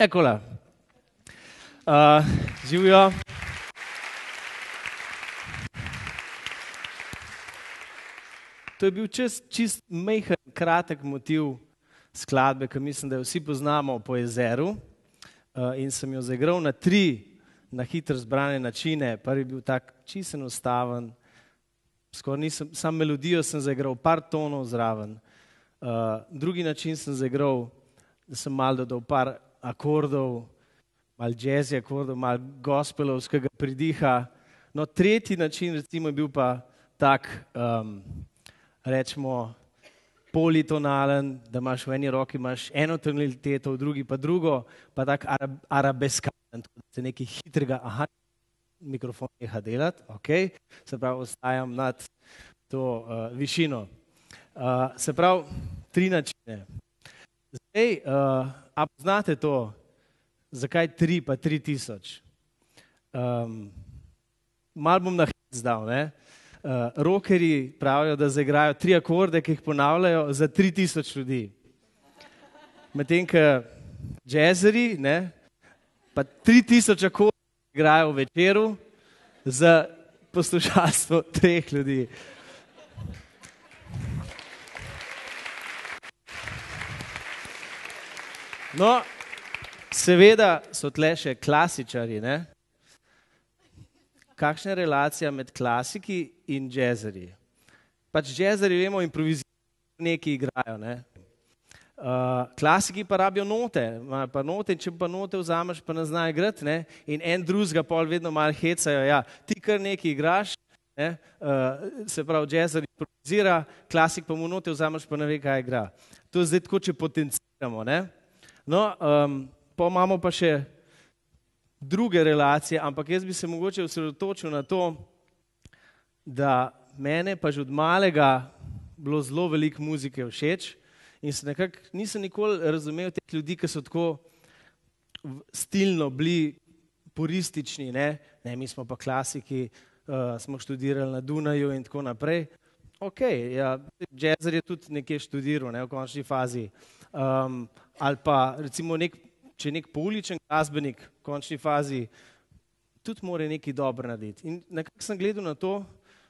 Eccola. Uh, živijo. To je bil čist, čist mehen, kratek motiv skladbe, ki mislim, da jo vsi poznamo po jezeru. Uh, in sem jo zaigral na tri, na hitro zbrane načine. Prvi je bil tak čist enostaven, skoraj nisem, sam melodijo sem zaigral, par tonov zraven. Uh, drugi način sem zaigral, da sem mal dodal par akordov, malo jazzy akordov, malo gospelovskega pridiha. No, tretji način recimo, je bil pa tak, um, rečemo, politonalen, da imaš v eni roki eno tonaliteto, v drugi pa drugo, pa tak arab, arabeskalen, da se nekaj hitrega, aha, mikrofon neha delati, ok, se pravi, ostajam nad to uh, višino. Uh, se pravi, tri načine. Zdaj, uh, a poznate to, zakaj tri pa tri tisoč? Um, mal bom na hit zdal, ne? Uh, rokeri pravijo, da zaigrajo tri akorde, ki jih ponavljajo za tri tisoč ljudi. Medtem, ko jazzeri, ne, pa tri tisoč akordov igrajo v večeru za poslušalstvo treh ljudi. No, seveda so tle še klasičari. Ne? Kakšna je relacija med klasiki in jazzeri? Pač jazzeri, vemo, improvizirajo, neki igrajo. Ne? Uh, klasiki pa rabijo note, pa note, če pa note vzameš, pa ne znajo igrati. Ne? In en drugega pol vedno malo hecajo. Ja, ti kar nekaj igraš, ne? uh, se pravi, jazzer improvizira, klasik pa mu note vzameš, pa ne ve, kaj igra. To je zdaj tako, če potenciramo. Ne? No, um, pa imamo pa še druge relacije, ampak jaz bi se mogoče osredotočil na to, da mene pa že od malega bilo zelo veliko muzike všeč in se nekako nisem nikoli razumel teh ljudi, ki so tako stilno bili puristični, ne, ne mi smo pa klasiki, uh, smo študirali na Dunaju in tako naprej. Ok, ja, jazzer je tudi nekje študiral, ne, v končni fazi. Um, ali pa recimo nek, če nek pouličen glasbenik v končni fazi tudi more nekaj dobro narediti. In nekako sem gledal na to,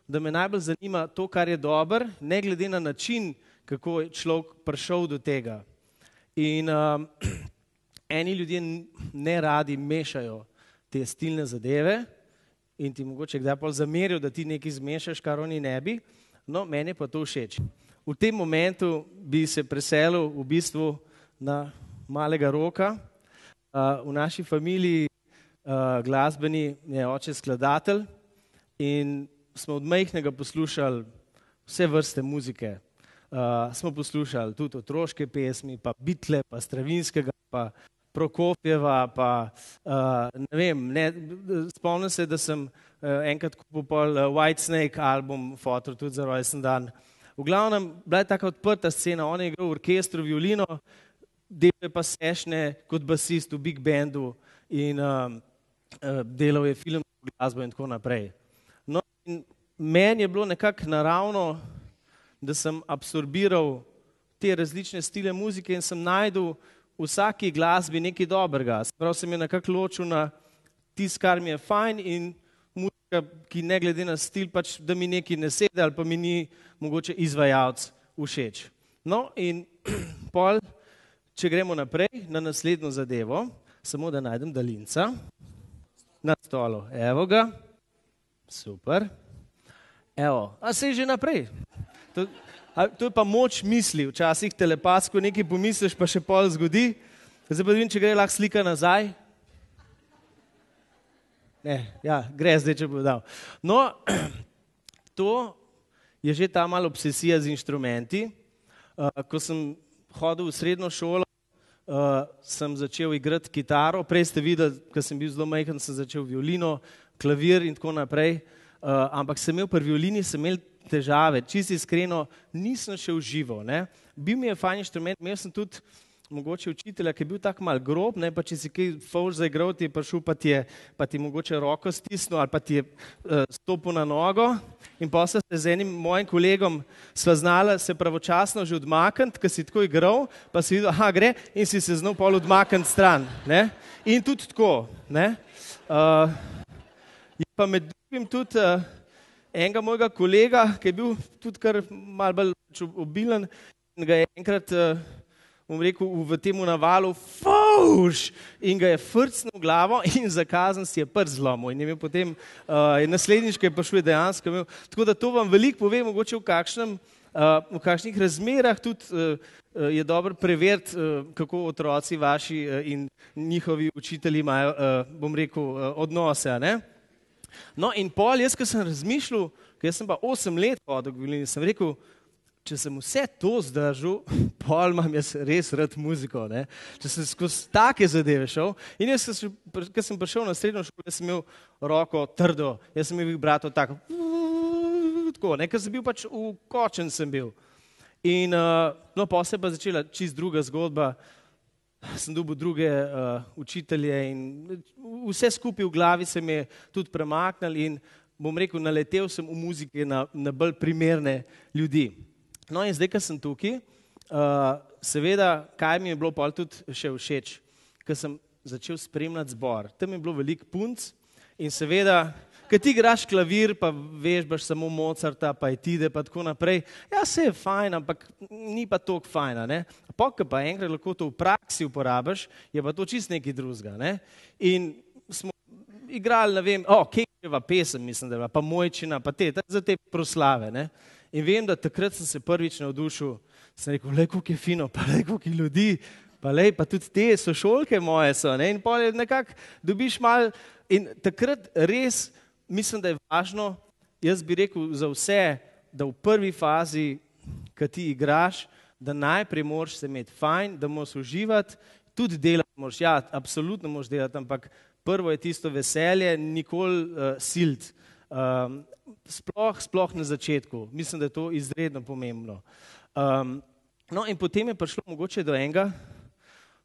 da me najbolj zanima to, kar je dobro, ne glede na način, kako je človek prišel do tega. In um, eni ljudje ne radi mešajo te stilne zadeve in ti mogoče kdaj pa zamerijo, da ti nekaj zmešaš, kar oni ne bi, no, meni pa to všeč. V tem momentu bi se preselil v bistvu na malega roka. Uh, v naši familiji uh, glasbeni je oče skladatelj in smo od majhnega poslušali vse vrste muzike. Uh, smo poslušali tudi otroške pesmi, pa Bitle, pa Stravinskega, pa Prokopjeva, pa uh, ne vem, ne, spomnim se, da sem uh, enkrat kupil uh, White Snake album, fotor tudi za rojsten dan. V glavnem, bila je tako odprta scena, on je igral v orkestru, violino, delal je pa sešne kot basist v big bandu in um, uh, delal je filmsko glasbo in tako naprej. No, in meni je bilo nekako naravno, da sem absorbiral te različne stile muzike in sem najdel v vsaki glasbi nekaj dobrega. Sprav sem je nekako ločil na tisto, kar mi je fajn in muzika, ki ne glede na stil, pač da mi nekaj ne sedi ali pa mi ni mogoče izvajalc všeč. No in pol Če gremo naprej na naslednjo zadevo, samo da najdem daljnca na stolu. Evo ga, super. Evo, a se je že naprej. To, a, to je pa moč misli, včasih telepatsko nekaj pomisliš, pa še pol zgodi. Zdaj pa vidim, če gre lahko slika nazaj. Ne, ja, gre zdaj, če bo dal. No, to je že ta malo obsesija z inštrumenti. Uh, ko sem hodil v srednjo šolo, uh, sem začel igrati kitaro. Prej ste videli, ker sem bil zelo majhen, sem začel violino, klavir in tako naprej. Uh, ampak sem imel pri violini imel težave, čisto iskreno, nisem šel živo. Ne. Bil mi je fajn inštrument, imel sem tudi mogoče učitelja, ki je bil tako mal grob, ne, pa če si kaj fauž zaigral, ti je prišel, pa ti je, pa ti je mogoče roko stisnil ali pa ti je uh, stopil na nogo in pa se z enim mojim kolegom sva znala se pravočasno že odmakniti, ker si tako igral, pa si videl, aha, gre in si se znal pol odmakniti stran. Ne. In tudi tako. Ne. Uh, je pa med drugim tudi uh, enega mojega kolega, ki je bil tudi kar mal bolj obilen in ga je enkrat uh, bom rekel, v tem navalu, fuš, in ga je frcnil glavo in za kazen si je prst zlomil. In je potem uh, naslednjič, ki je prišel, je dejansko imel. Tako da to vam veliko pove, mogoče v, kakšnem, uh, v kakšnih razmerah tudi uh, je dobro preveriti, uh, kako otroci vaši uh, in njihovi učitelji imajo, uh, bom rekel, uh, odnose. No in pol, jaz, ki sem razmišljal, ker sem pa osem let hodil v Vilni, sem rekel, če sem vse to zdržal, pol imam jaz res rad muziko. Ne? Če sem skozi take zadeve šel. In jaz, ko sem prišel na srednjo šolo, sem imel roko trdo, jaz sem imel brato tako, tako ne? ker sem bil pač ukočen bil. In uh, no, pa se je pa začela čist druga zgodba. Sem dobil druge uh, učitelje in vse skupaj v glavi se mi je tudi premaknil in bom rekel, naletel sem v muziki na, na bolj primerne ljudi. No, in zdaj, ko sem tukaj, uh, seveda, kaj mi je bilo pa tudi še všeč, ker sem začel spremljati zbor. Tam je bilo veliko punc in seveda, ker ti igraš klavir, pa veš, baš samo Mozarta, pa je tide, pa tako naprej. Ja, se je fajn, ampak ni pa tako fajn. Ki pa enkrat lahko to v praksi uporabiš, je pa to čist nekaj drugega. Ne? In smo igrali, ne vem, o, kje je pa pesem, mislim, da je pa mojčina, pa te, te proslave. Ne? In vem, da takrat sem se prvič navdušil, sem rekel, le kako je fino, pa le kako je ljudi, pa le pa tudi te sošolke moje so. Ne? In pa nekako dobiš mal. In takrat res mislim, da je važno, jaz bi rekel za vse, da v prvi fazi, ki ti igraš, da najprej moraš se imeti fajn, da moraš uživati, tudi delati moraš, ja, absolutno moraš delati, ampak prvo je tisto veselje, nikoli uh, silt. Um, sploh, sploh na začetku. Mislim, da je to izredno pomembno. Um, no, in potem je prišlo mogoče do enega,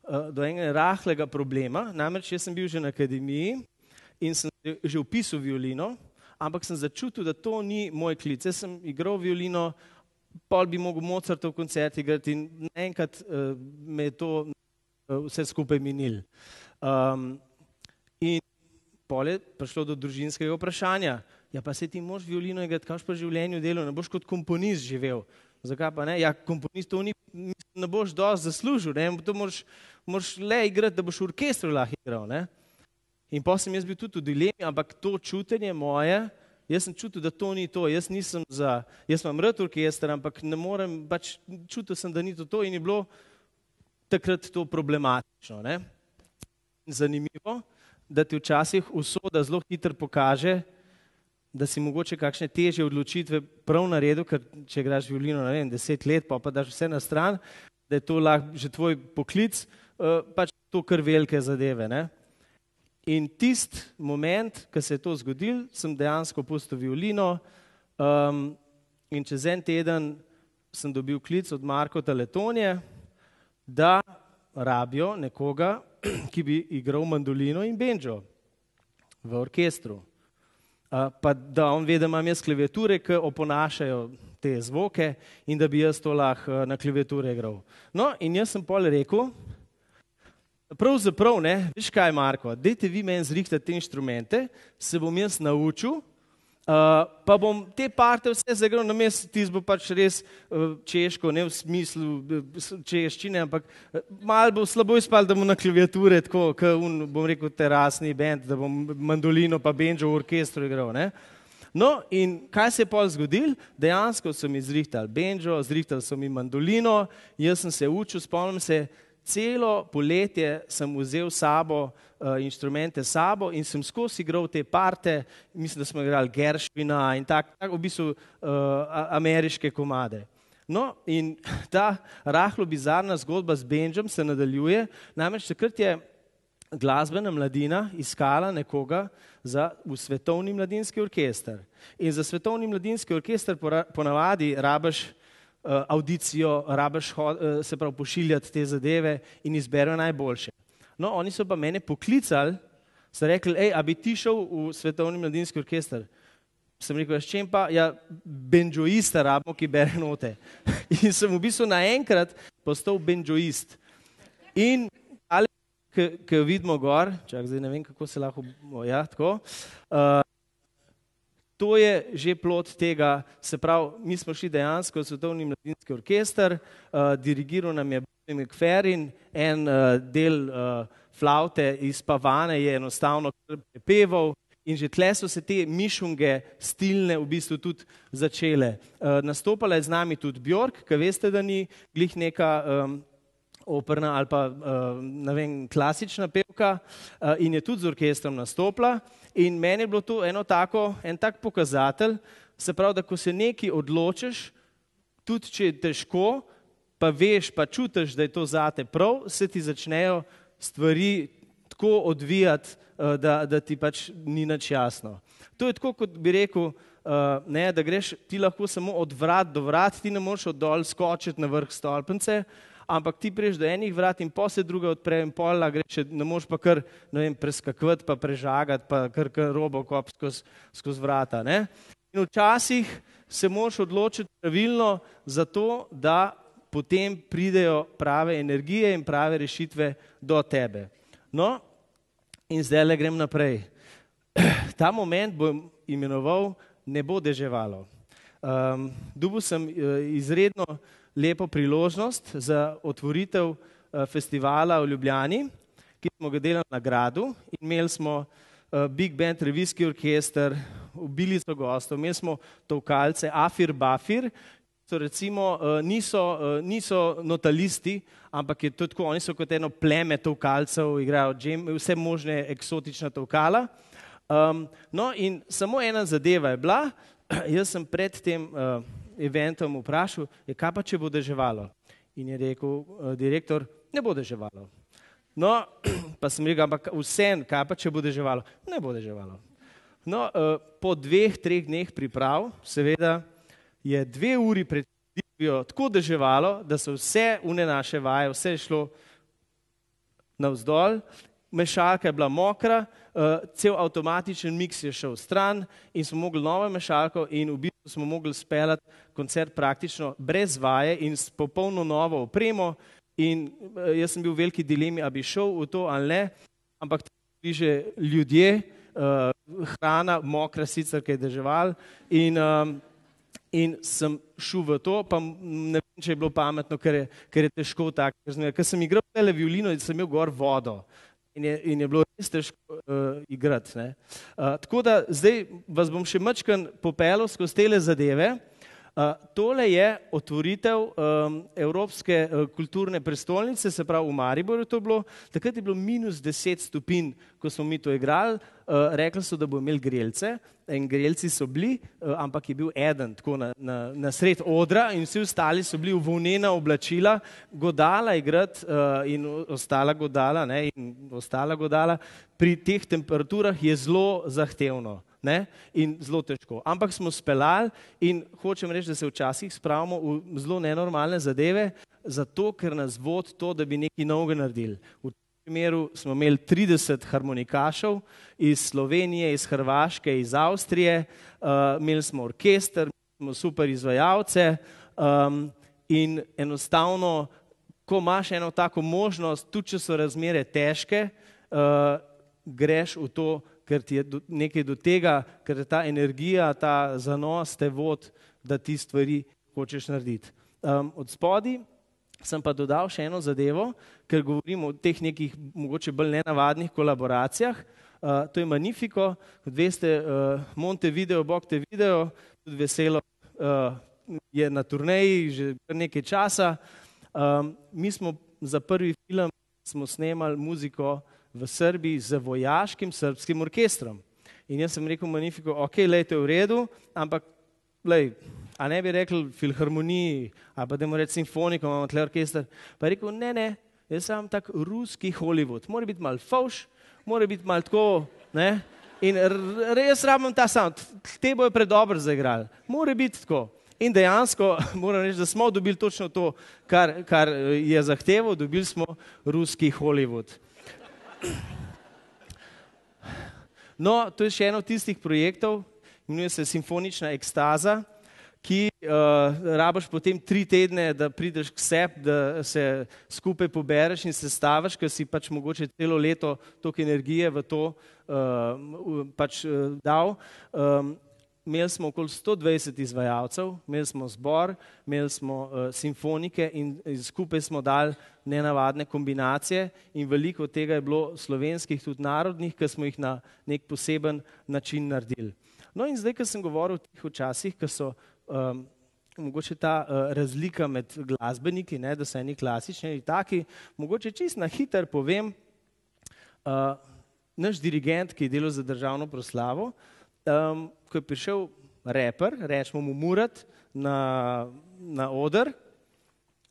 uh, do enega rahlega problema. Namreč jaz sem bil že na akademiji in sem že upisal violino, ampak sem začutil, da to ni moj klic. Jaz sem igral violino, pol bi mogel Mozartov koncert igrati in naenkrat uh, me je to uh, vse skupaj minil. Um, in pol je prišlo do družinskega vprašanja ja pa se ti moš violino igrati, kaj pa v življenju delo, ne boš kot komponist živel. Zakaj pa ne? Ja, komponist to ni, ne boš dosti zaslužil, ne? to moraš, moraš le igrati, da boš v orkestru lahko igral. Ne? In pa sem jaz bil tudi v dilemi, ampak to čutenje moje, jaz sem čutil, da to ni to, jaz nisem za, jaz imam rad orkester, ampak ne morem, pač čutil sem, da ni to to in je bilo takrat to problematično. Ne? Zanimivo, da ti včasih usoda zelo hitro pokaže, da si mogoče kakšne teže odločitve prav naredil, ker če igraš violino, ne vem, deset let, pa pa daš vse na stran, da je to lahko že tvoj poklic, uh, pač to kar velike zadeve. Ne? In tisti moment, ko se je to zgodil, sem dejansko pustil violino um, in čez en teden sem dobil klic od Marko Teletonije, da rabijo nekoga, ki bi igral mandolino in benjo v orkestru pa da on ve, da imam jaz klaviature, ki oponašajo te zvoke in da bi jaz to lahko na klaviature igral. No, in jaz sem pol rekel, pravzaprav ne, veš kaj, Marko, dajte vi meni zrihtati te inštrumente, se bom jaz naučil, Uh, pa bom te parte vse zagral na mestu, ti bo pač res uh, češko, ne v smislu uh, češčine, ampak uh, malo bo slabo izpal, da bom na klaviature, tako kot bom rekel terasni bend, da bom mandolino pa benjo v orkestru igral. Ne? No in kaj se je pol zgodil? Dejansko so mi zrihtali benjo, zrihtali so mi mandolino, jaz sem se učil, spomnim se, celo poletje sem vzel sabo uh, inštrumente sabo in sem skozi igral te parte, mislim, da smo igrali Gershwina in tako, tak, v bistvu uh, ameriške komade. No, in ta rahlo bizarna zgodba z Benjom se nadaljuje, namreč takrat je glasbena mladina iskala nekoga za svetovni mladinski orkester. In za svetovni mladinski orkester ponavadi rabaš audicijo, rabiš se pravi pošiljati te zadeve in izberejo najboljše. No, oni so pa mene poklicali, so rekli, hej, a bi ti šel v svetovni mladinski orkester? Sem rekel, s čem pa? Ja, benjoista rabimo, ki bere note. In sem v bistvu naenkrat postal benjoist. In ali, ki vidimo gor, čak zdaj ne vem, kako se lahko, ja, tako, uh, to je že plot tega, se pravi, mi smo šli dejansko v svetovni mladinski orkester, uh, dirigiral nam je McFerrin, en uh, del uh, flaute iz Pavane je enostavno prepeval in že tle so se te mišunge stilne v bistvu tudi začele. Uh, nastopala je z nami tudi Bjork, ki veste, da ni glih neka um, operna ali pa uh, ne vem, klasična pevka uh, in je tudi z orkestrom nastopila in meni je bilo to eno tako, en tak pokazatelj, se pravi, da ko se nekaj odločiš, tudi če je težko, pa veš, pa čutiš, da je to zate prav, se ti začnejo stvari tako odvijati, eh, da, da ti pač ni nič jasno. To je tako, kot bi rekel, eh, ne, da greš ti lahko samo od vrat do vrat, ti ne moreš od dol skočiti na vrh stolpnice, ampak ti priješ do enih vrat in posle druge odpre in pola greš, ne moreš pa kar vem, preskakovati, pa prežagati, pa kar, kar robo kop skozi skoz vrata. Ne. In včasih se moraš odločiti pravilno za to, da potem pridejo prave energije in prave rešitve do tebe. No, in zdaj le grem naprej. Ta moment bom imenoval Ne bo deževalo. Um, Dubu sem uh, izredno lepo priložnost za otvoritev uh, festivala v Ljubljani, ki smo ga delali na gradu. Imeli smo uh, Big Band, revijski orkester, ubili so gostov, imeli smo tovkalce, Afir Bafir, so recimo, uh, niso, niso notalisti, ampak je to tako, oni so kot eno pleme tovkalcev, igrajo džem, vse možne eksotična tovkala. Um, no in samo ena zadeva je bila, jaz sem pred tem uh, eventom vprašal, je kaj pa če bo deževalo? In je rekel uh, direktor, ne bo deževalo. No, pa sem rekel, ampak vse, kaj pa če bo deževalo? Ne bo deževalo. No, uh, po dveh, treh dneh priprav, seveda, je dve uri pred vidijo tako deževalo, da so vse une naše vaje, vse je šlo navzdol, mešalka je bila mokra, uh, cel avtomatičen miks je šel stran in smo mogli novo mešalko in v bistvu smo mogli speljati koncert praktično brez vaje in s popolno novo opremo in uh, jaz sem bil v veliki dilemi, a bi šel v to ali ne, ampak tudi že ljudje, uh, hrana, mokra sicer, ker je deževal in um, in sem šel v to, pa ne vem, če je bilo pametno, ker je, ker je težko tako. Ker sem igral tele violino in sem imel gor vodo in je, in je bilo res težko uh, igrati. Uh, tako da zdaj vas bom še mačkan popelal skozi tele zadeve. Uh, tole je otvoritev um, Evropske uh, kulturne prestolnice, se pravi v Mariboru to bilo. Takrat je bilo minus deset stopinj, ko smo mi to igrali. Uh, rekli so, da bo imel grelce, in grelci so bili, uh, ampak je bil eden tako na, na, na sred odra in vsi ostali so bili v volnena oblačila, godala igrati uh, in ostala godala, ne, in ostala godala pri teh temperaturah je zelo zahtevno. Ne? In zelo težko. Ampak smo speljali in hočem reči, da se včasih spravimo v zelo nenormalne zadeve, zato ker nas vod to, da bi nekaj novega naredili. V primeru smo imeli 30 harmonikašov iz Slovenije, iz Hrvaške, iz Avstrije, uh, imeli smo orkester, imeli smo super izvajalce um, in enostavno, ko imaš eno tako možnost, tudi če so razmere težke, uh, greš v to, ker ti je do, nekaj do tega, ker je ta energija, ta zanos te vod, da ti stvari hočeš narediti. Um, od spodi sem pa dodal še eno zadevo, ker govorimo o teh nekih mogoče bolj nenavadnih kolaboracijah. Uh, to je Magnifico, kot veste, uh, Montevideo, Bog te video, tudi veselo uh, je na turneji že nekaj časa. Um, mi smo za prvi film snemali muziko v Srbiji z vojaškim srpskim orkestrom. In jaz sem rekel Magnifico, ok, lejte v redu, ampak lej, a ne bi rekel filharmoniji, ali pa da mu reči simfoniko, imamo tle orkester. Pa je rekel, ne, ne, jaz sem tak ruski Hollywood, mora biti mal fauš, mora biti mal tako, ne, in res rabim ta sound, te bojo predobro zaigrali, mora biti tako. In dejansko moram reči, da smo dobili točno to, kar, kar je zahteval, dobili smo ruski Hollywood. No, to je še eno od tistih projektov, imenuje se Simfonična ekstaza, ki uh, rabaš potem tri tedne, da prideš k sebi, da se skupaj pobereš in se staviš, ker si pač mogoče celo leto toliko energije v to uh, pač, uh, dal. Um, imeli smo okoli 120 izvajalcev, imeli smo zbor, imeli smo uh, simfonike in skupaj smo dali nenavadne kombinacije in veliko tega je bilo slovenskih, tudi narodnih, ki smo jih na nek poseben način naredili. No in zdaj, ko sem govoril o teh včasih, ki so um, mogoče ta uh, razlika med glasbeniki, ne, da so eni klasični in taki, mogoče čist na hiter povem, uh, naš dirigent, ki je delal za državno proslavo, um, ko je prišel reper, rečemo mu Murat, na, na oder,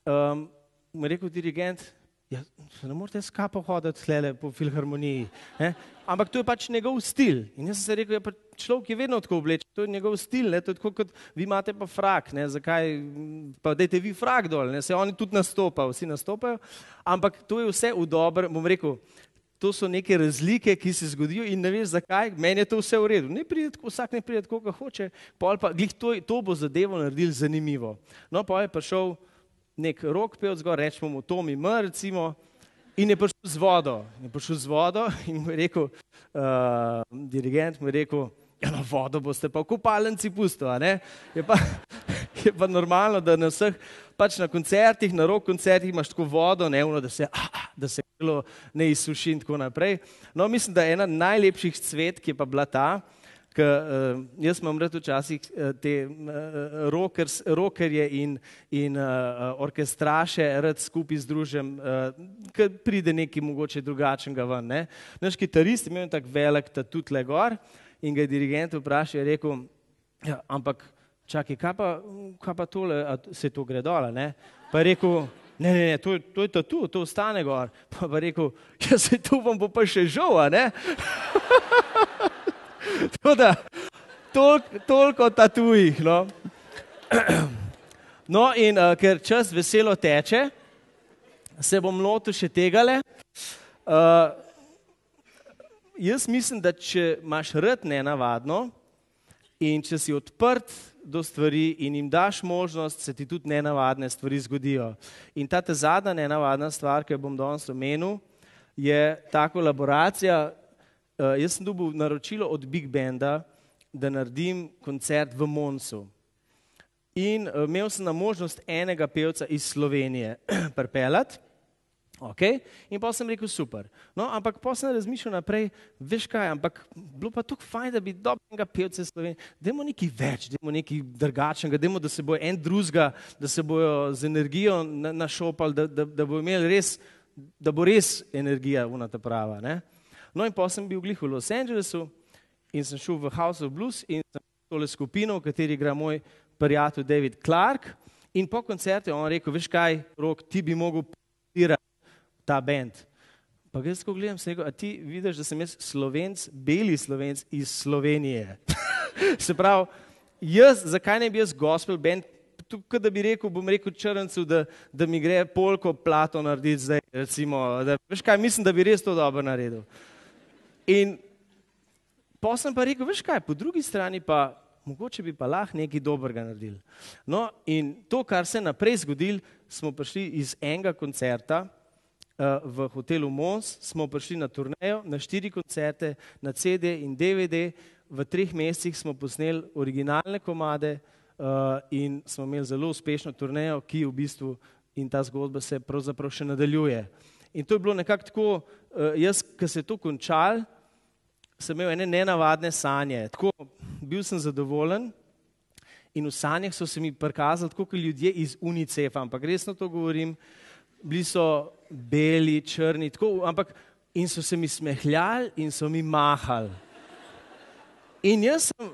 um, mu je rekel dirigent, ja, ne morete skapo hoditi tlele po filharmoniji. Ne? Ampak to je pač njegov stil. In jaz sem se rekel, ja, človek je vedno tako oblečen, to je njegov stil, ne? to je tako kot vi imate pa frak, ne? zakaj pa dajte vi frak dol, ne? se oni tudi nastopajo, vsi nastopajo, ampak to je vse v dobro, bom rekel, to so neke razlike, ki se zgodijo in ne veš zakaj, meni je to vse v redu. Ne pride, vsak ne pride, koga hoče, pa to, to bo zadevo naredil zanimivo. No, pa je prišel nek rok pevc gor, rečemo mu Tomi Mr, recimo, in je prišel z vodo. Je prišel z vodo in mu je rekel, uh, dirigent mu je rekel, ja, no, vodo boste pa v kopalnici pusto, a ne? Je pa, je pa normalno, da na vseh, pač na koncertih, na rok koncertih imaš tako vodo, ne, ono, da se, se bilo ne izsuši in tako naprej. No, mislim, da je ena najlepših cvet, ki je pa bila ta, ker uh, jaz imam rad včasih uh, te uh, rockers, rockerje in, in orkestraše rad skupaj združim, ker pride nekaj mogoče drugačnega ven. Ne? Naš kitarist je imel tak velik tatut le gor in ga je dirigent vprašal, je rekel, ja, ampak čakaj, kaj pa, kaj pa tole, se to gre dol, ne? Pa je rekel, ne, ne, ne, to, to je to tu, to ostane gor. Pa je rekel, ja se tu vam bo pa še žal, ne? da, toliko, toliko tatujih. No. no, in uh, ker čas veselo teče, se bom lotil še tega. Uh, jaz mislim, da če imaš rad nenavadno in če si odprt do stvari in jim daš možnost, se ti tudi nenavadne stvari zgodijo. In ta zadnja nenavadna stvar, ki jo bom danes omenil, je ta kolaboracija Uh, jaz sem dobil naročilo od Big Benda, da naredim koncert v Monsu. In uh, imel sem na možnost enega pevca iz Slovenije pripeljati. Okay? In pa sem rekel, super. No, ampak pa sem razmišljal naprej, veš kaj, ampak bilo pa tako fajn, da bi dobrega pevca Slovenije, dajmo nekaj več, dajmo nekaj drugačnega, da se bo en drugega, da se bojo z energijo našopali, da, da, da bo imel res, da bo res energija unata prava. Ne? No, in pa sem bil glih v Los Angelesu in sem šel v House of Blues in sem tole skupino, v kateri igra moj prijatelj David Clark. In po koncertu je on rekel, veš kaj, rok, ti bi mogel ta bend. Pa jaz ko gledam, se rekel, a ti vidiš, da sem jaz slovenc, beli slovenc iz Slovenije. se pravi, jaz, zakaj ne bi jaz gospel band, tukaj da bi rekel, bom rekel črncu, da, da mi gre polko plato narediti zdaj, recimo, da, veš kaj, mislim, da bi res to dobro naredil. In pa sem pa rekel, veš kaj, po drugi strani pa mogoče bi pa lahko nekaj dobrega naredili. No, in to, kar se je naprej zgodilo, smo prišli iz enega koncerta v hotelu Mons, smo prišli na turnejo, na štiri koncerte, na CD in DVD. V treh mesecih smo posneli originalne komade uh, in smo imeli zelo uspešno turnejo, ki v bistvu in ta zgodba se pravzaprav še nadaljuje. In to je bilo nekako tako, uh, jaz, ki se je to končal, sem imel ene nenavadne sanje. Tako, bil sem zadovoljen in v sanjah so se mi prikazali tako kot ljudje iz UNICEF-a, ampak resno to govorim, bili so beli, črni, tako, ampak in so se mi smehljali in so mi mahali. In jaz sem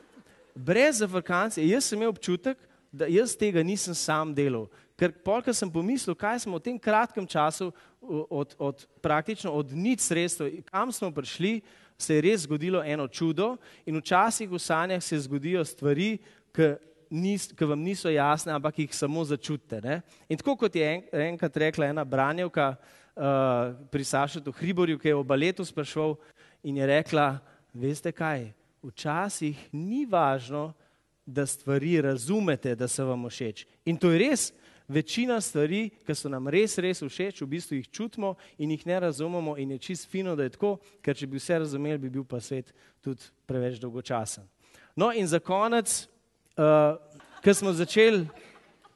brez zafrkancije, jaz sem imel občutek, da jaz tega nisem sam delal. Ker polka sem pomislil, kaj smo v tem kratkem času od, od praktično od nič sredstev, kam smo prišli, se je res zgodilo eno čudo in včasih v sanjah se zgodijo stvari, ki nis, ki vam niso jasne, ampak jih samo začutite. Ne? In tako kot je en, enkrat rekla ena branjevka uh, pri Sašetu Hriborju, ki je o baletu sprašval in je rekla, veste kaj, včasih ni važno, da stvari razumete, da se vam všeč. In to je res, večina stvari, ki so nam res, res všeč, v bistvu jih čutimo in jih ne razumemo in je čist fino, da je tako, ker če bi vse razumeli, bi bil pa svet tudi preveč dolgočasen. No in za konec, uh, ko smo začeli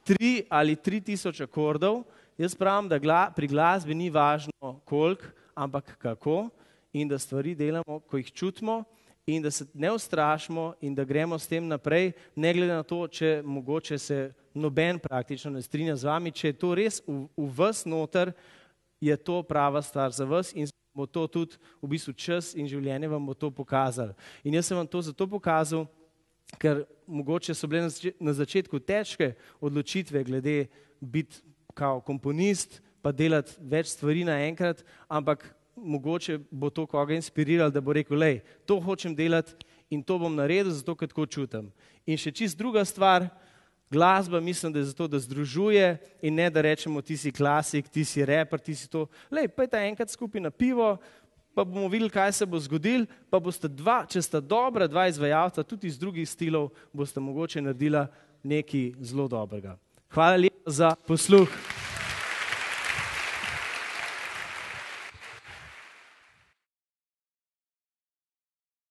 tri ali tri tisoč akordov, jaz pravim, da gla, pri glasbi ni važno koliko, ampak kako in da stvari delamo, ko jih čutimo in da se ne ustrašimo in da gremo s tem naprej, ne glede na to, če mogoče se noben praktično ne strinja z vami, če je to res v, v vas noter, je to prava stvar za vas in bo to tudi v bistvu čas in življenje vam bo to pokazalo. In jaz sem vam to zato pokazal, ker mogoče so bile na začetku težke odločitve glede biti kao komponist, pa delati več stvari naenkrat, ampak mogoče bo to koga inspiriralo, da bo rekel, lej, to hočem delati in to bom naredil, zato ker tako čutim. In še čist druga stvar, glasba mislim, da je zato, da združuje in ne da rečemo, ti si klasik, ti si reper, ti si to. Lej, pojta enkrat skupaj na pivo, pa bomo videli, kaj se bo zgodil, pa boste dva, če sta dobra, dva izvajalca, tudi iz drugih stilov, boste mogoče naredila nekaj zelo dobrega. Hvala lepa za posluh.